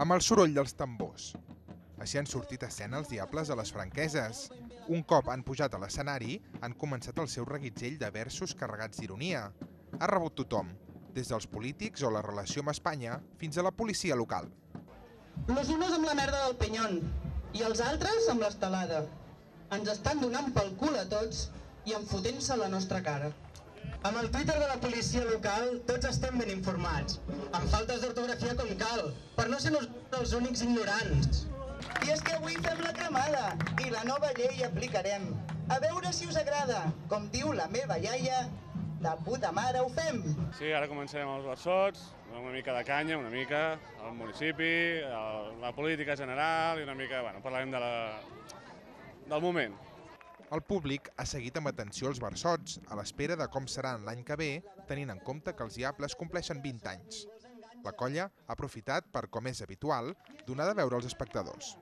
amb el soroll dels tambors. Així han sortit a escena els diables a les franqueses. Un cop han pujat a l'escenari, han començat el seu reguitzell de versos carregats d'ironia. Ha rebut tothom, des dels polítics o la relació amb Espanya fins a la policia local. Los unos amb la merda del Penyón i els altres amb l'estelada. Ens estan donant pel cul a tots i enfotent-se la nostra cara. Amb el Twitter de la policia local tots estem ben informats, amb faltes d'ortografia com no ser nosaltres els únics ignorants. I és que avui fem la cremada i la nova llei aplicarem. A veure si us agrada. Com diu la meva iaia, de puta mare ho fem. Sí, ara començarem els versots, una mica de canya, una mica, al municipi, el, la política general i una mica, bueno, parlarem de la, del moment. El públic ha seguit amb atenció els versots, a l'espera de com seran l'any que ve, tenint en compte que els Diables compleixen 20 anys. La colla ha aprofitat per, com és habitual, donar de veure als espectadors.